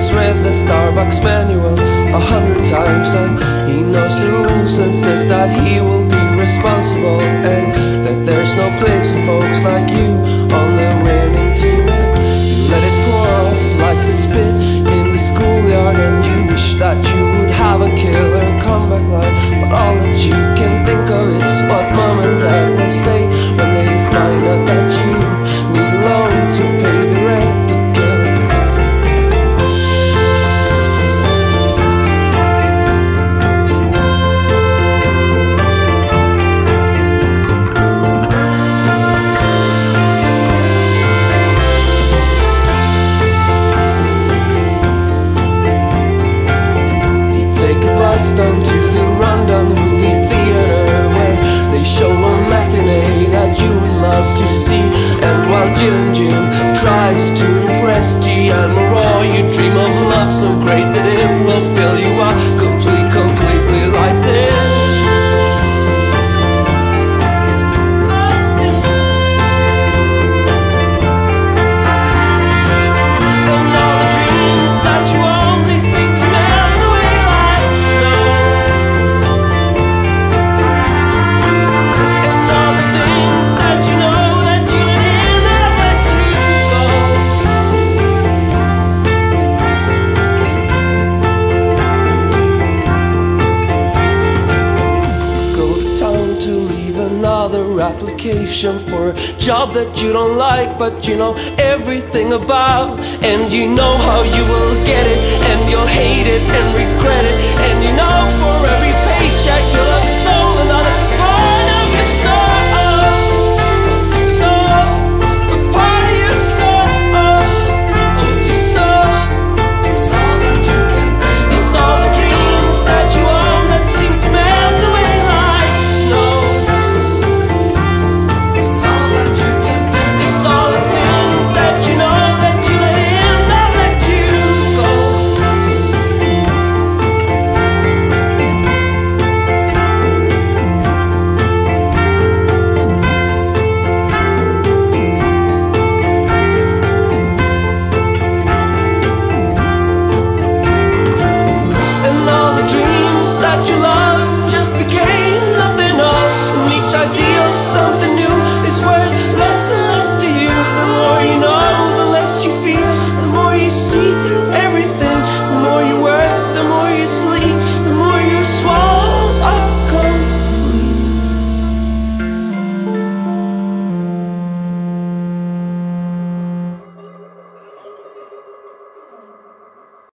has read the Starbucks manual a hundred times and he knows the rules and says that he will be responsible and that there's no place for folks like you on the winning team and you let it pour off like the spit in the schoolyard and you wish that you would have a killer comeback line but all that you can think of is And Jim tries to impress G and Moreau, you dream of love so great that it will fill you application for a job that you don't like, but you know everything about. And you know how you will get it,